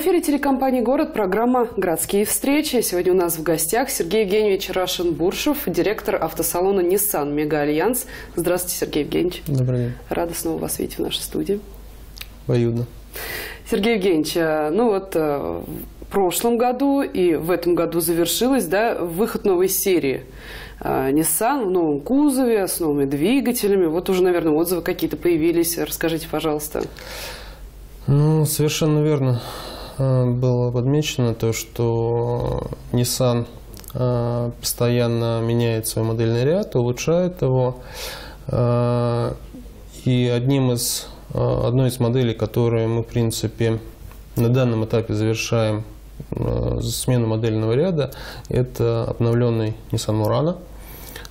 В эфире телекомпании «Город» программа «Городские встречи». Сегодня у нас в гостях Сергей Евгеньевич Рашенбуршев, директор автосалона Nissan Мега Альянс. Здравствуйте, Сергей Евгеньевич. Добрый день. Рада снова вас видеть в нашей студии. Обоюдно. Сергей Евгеньевич, э, ну вот э, в прошлом году и в этом году завершилась да, выход новой серии э, Nissan в новом кузове, с новыми двигателями. Вот уже, наверное, отзывы какие-то появились. Расскажите, пожалуйста. Ну, совершенно верно было подмечено то, что Nissan постоянно меняет свой модельный ряд, улучшает его. И одним из Э, одной из моделей, которые мы, в принципе, на данном этапе завершаем э, смену модельного ряда, это обновленный Nissan Murano,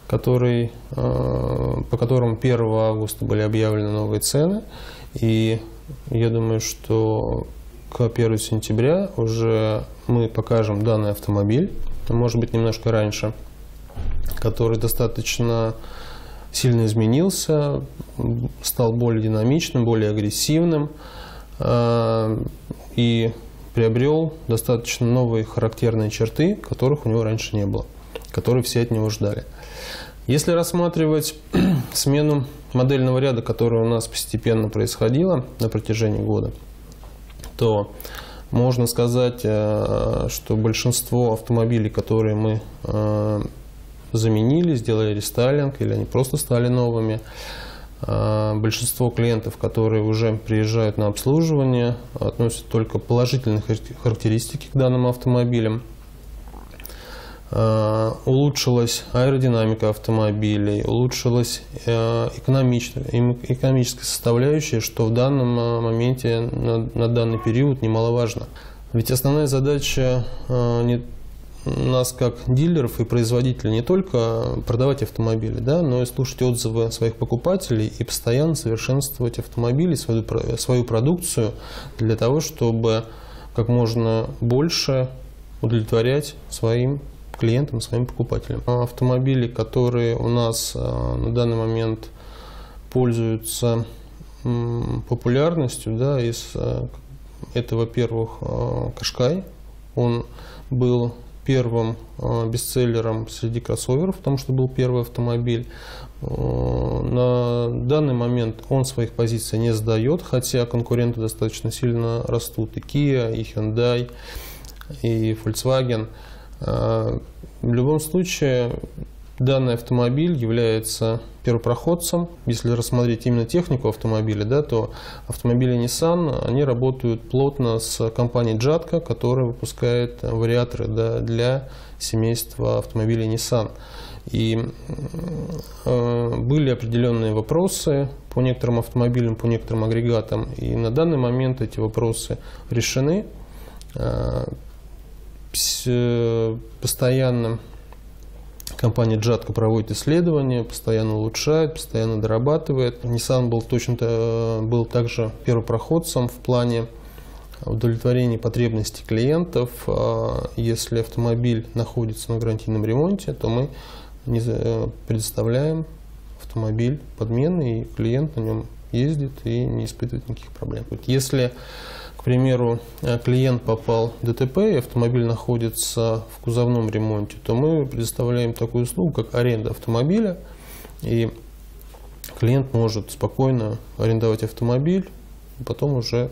который, э, по которому 1 августа были объявлены новые цены. И я думаю, что к 1 сентября уже мы покажем данный автомобиль, может быть, немножко раньше, который достаточно сильно изменился, стал более динамичным, более агрессивным э, и приобрел достаточно новые характерные черты, которых у него раньше не было, которые все от него ждали. Если рассматривать смену модельного ряда, которая у нас постепенно происходила на протяжении года, то можно сказать, э, что большинство автомобилей, которые мы э, заменили, сделали рестайлинг, или они просто стали новыми. А, большинство клиентов, которые уже приезжают на обслуживание, относят только положительные характеристики к данным автомобилям. А, улучшилась аэродинамика автомобилей, улучшилась э, экономическая составляющая, что в данном э, моменте, на данный период немаловажно. Ведь основная задача э, нас как дилеров и производителей не только продавать автомобили, да, но и слушать отзывы своих покупателей и постоянно совершенствовать автомобили, свою, свою продукцию для того, чтобы как можно больше удовлетворять своим клиентам, своим покупателям. Автомобили, которые у нас а, на данный момент пользуются популярностью, да, из, а, это, во-первых, а, Кашкай. Он был первым бестселлером среди кроссоверов, потому что был первый автомобиль. На данный момент он своих позиций не сдает, хотя конкуренты достаточно сильно растут. И Kia, и Hyundai, и Volkswagen. Э, в любом случае, Данный автомобиль является первопроходцем. Если рассмотреть именно технику автомобиля, да, то автомобили Nissan они работают плотно с компанией Jatco, которая выпускает вариаторы да, для семейства автомобилей Nissan. И э, были определенные вопросы по некоторым автомобилям, по некоторым агрегатам. И на данный момент эти вопросы решены. Э, постоянно Компания Джатко проводит исследования, постоянно улучшает, постоянно дорабатывает. Nissan был точно был также первопроходцем в плане удовлетворения потребностей клиентов. А если автомобиль находится на гарантийном ремонте, то мы предоставляем автомобиль подменный, и клиент на нем ездит и не испытывает никаких проблем. Если к примеру, э, клиент попал в ДТП и автомобиль находится в кузовном ремонте, то мы предоставляем такую услугу, как аренда автомобиля. И клиент может спокойно арендовать автомобиль, потом уже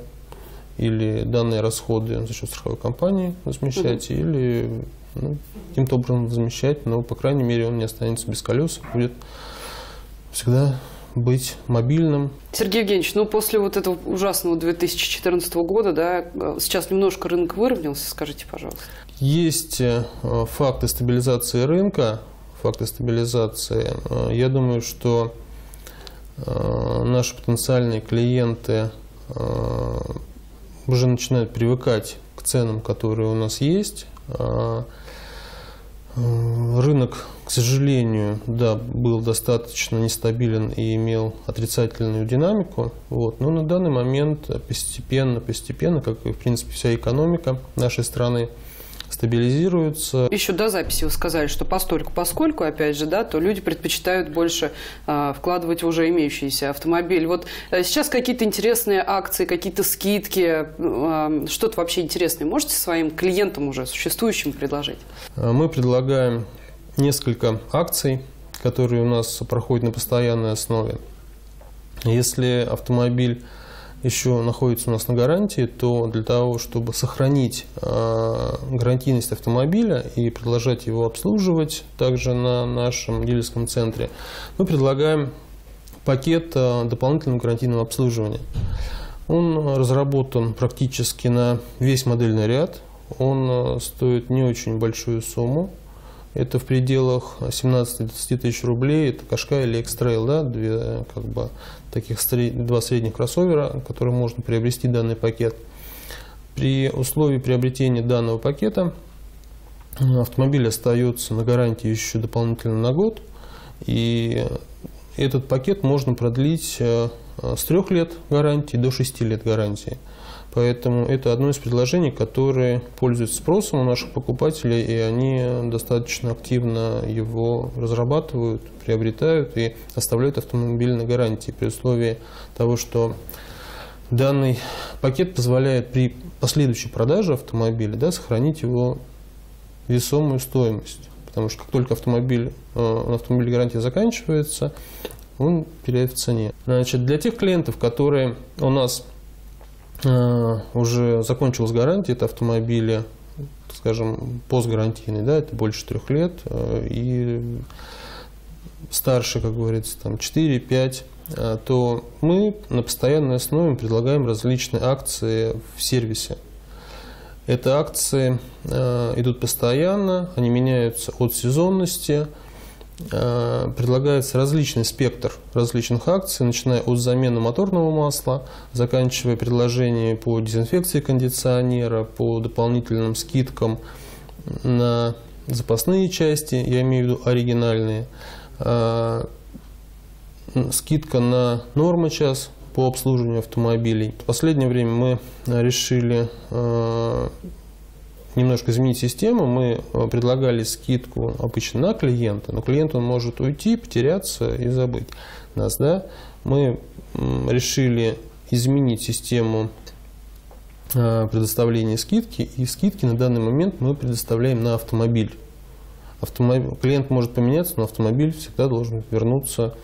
или данные расходы за счет страховой компании возмещать, угу. или ну, каким-то образом возмещать, но, по крайней мере, он не останется без колес, будет всегда быть мобильным. Сергей Евгеньевич, ну после вот этого ужасного 2014 года, да, сейчас немножко рынок выровнялся, скажите, пожалуйста. Есть э, факты стабилизации рынка, факты стабилизации. Э, я думаю, что э, наши потенциальные клиенты уже начинают привыкать к ценам, которые у нас есть. Рынок, к сожалению, да, был достаточно нестабилен и имел отрицательную динамику. Вот. Но на данный момент постепенно, постепенно, как и в принципе вся экономика нашей страны, стабилизируются. Еще до записи вы сказали, что постольку поскольку, опять же, да, то люди предпочитают больше э, вкладывать в уже имеющийся автомобиль. Вот э, сейчас какие-то интересные акции, какие-то скидки, э, что-то вообще интересное можете своим клиентам уже существующим предложить? Мы предлагаем несколько акций, которые у нас проходят на постоянной основе. Если автомобиль еще находится у нас на гарантии, то для того, чтобы сохранить э, гарантийность автомобиля и продолжать его обслуживать также на нашем дилерском центре, мы предлагаем пакет э, дополнительного гарантийного обслуживания. Он разработан практически на весь модельный ряд. Он э, стоит не очень большую сумму. Это в пределах 17-20 тысяч рублей. Это Кашка или Экстрейл, да, две, как бы, таких два средних кроссовера, которые можно приобрести данный пакет. При условии приобретения данного пакета автомобиль остается на гарантии еще дополнительно на год. И этот пакет можно продлить э, с трех лет гарантии до 6 лет гарантии. Поэтому это одно из предложений, которые пользуются спросом у наших покупателей, и они достаточно активно его разрабатывают, приобретают и оставляют автомобиль на гарантии при условии того, что данный пакет позволяет при последующей продаже автомобиля да, сохранить его весомую стоимость. Потому что как только автомобиль, э, автомобиль гарантии заканчивается, он теряет в цене. Значит, для тех клиентов, которые у нас уже закончилась гарантия, это автомобили, скажем, постгарантийные, да, это больше трех лет, э, и старше, как говорится, там 4-5, э, то мы на постоянной основе предлагаем различные акции в сервисе. Это акции идут постоянно, они меняются от сезонности, Э, предлагается различный спектр различных акций, начиная от замены моторного масла, заканчивая предложениями по дезинфекции кондиционера, по дополнительным скидкам на запасные части, я имею в виду оригинальные, э, скидка на нормы час по обслуживанию автомобилей. В последнее время мы решили э, немножко изменить систему, мы э, предлагали скидку обычно на клиента, но клиент он может уйти, потеряться и забыть нас. Да? Мы решили изменить систему э, предоставления скидки, и скидки на данный момент мы предоставляем на автомобиль. Автомобиль, клиент может поменяться, но автомобиль всегда должен вернуться,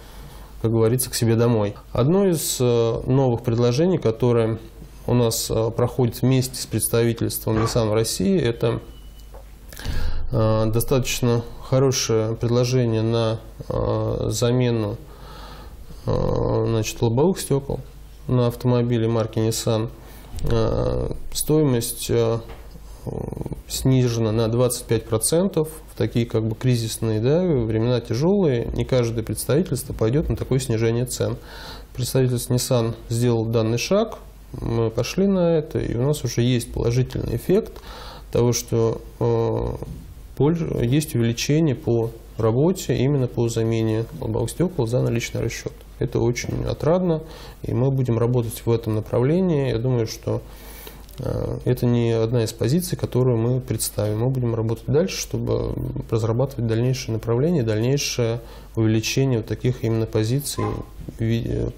как говорится, к себе домой. Одно из э, новых предложений, которое у нас э, проходит вместе с представительством Nissan в России. Это э, достаточно хорошее предложение на э, замену значит, лобовых стекол на автомобиле марки Nissan. Стоимость снижена на 25%. В такие как бы кризисные да, времена тяжелые. Не каждое представительство пойдет на такое снижение цен. Представительство Nissan сделал данный шаг – мы пошли на это, и у нас уже есть положительный эффект того, что э, есть увеличение по работе именно по замене лобовых стекол за наличный расчет. Это очень отрадно, и мы будем работать в этом направлении. Я думаю, что это не одна из позиций, которую мы представим. Мы будем работать дальше, чтобы разрабатывать дальнейшие направления, дальнейшее увеличение вот таких именно позиций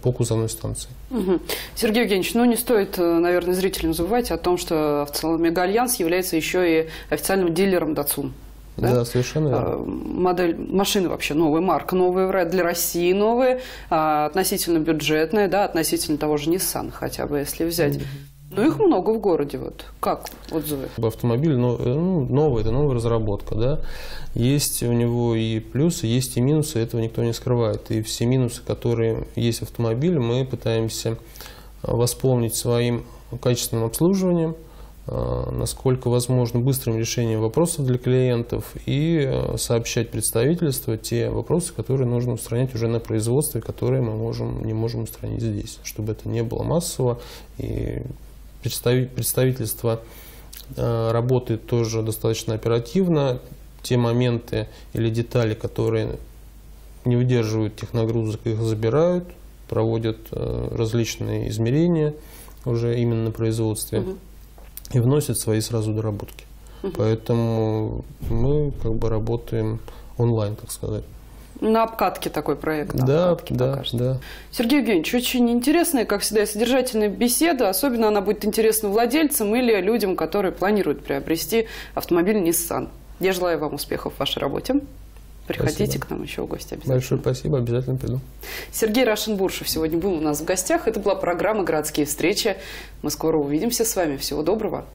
по кузовной станции. Угу. Сергей Евгеньевич, ну не стоит, э, наверное, зрителям забывать о том, что автомобильный Альянс является еще и официальным дилером Датсун. Да? да, совершенно верно. Модель машины вообще новая, марка новая, для России новая, а, относительно бюджетная, да, относительно того же Nissan хотя бы, если взять. Ну, их много в городе. Вот. Как отзывы? Автомобиль ну, новый, это новая разработка. Да? Есть у него и плюсы, есть и минусы, этого никто не скрывает. И все минусы, которые есть в автомобиле, мы пытаемся а, восполнить своим качественным обслуживанием, а, насколько возможно быстрым решением вопросов для клиентов и сообщать представительству те вопросы, которые нужно устранять уже на производстве, которые мы можем, не можем устранить здесь, чтобы это не было массово и представительство э, работает тоже достаточно оперативно. Те моменты или детали, которые не выдерживают тех нагрузок, их забирают, проводят э, различные измерения уже именно на производстве угу. и вносят свои сразу доработки. Поэтому мы как бы работаем онлайн, так сказать. На обкатке такой проект. на Да, обкатке да, пока что. да. Сергей Евгеньевич, очень интересная, как всегда, содержательная беседа. Особенно она будет интересна владельцам или людям, которые планируют приобрести автомобиль Nissan. Я желаю вам успехов в вашей работе. Приходите Спасибо. к нам еще в гости обязательно. Большое спасибо, обязательно приду. Сергей Рашенбуршев сегодня был у нас в гостях. Это была программа «Городские встречи». Мы скоро увидимся с вами. Всего доброго.